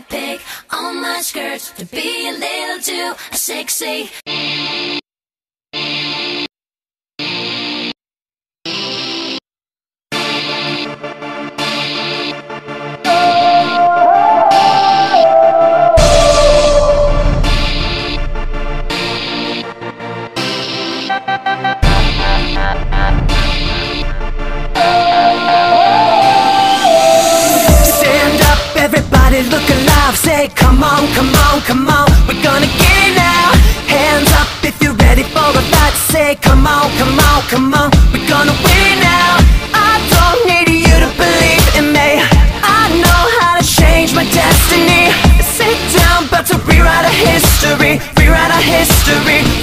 I pick on my skirts to be a little too sexy. So rewrite our history, rewrite our history.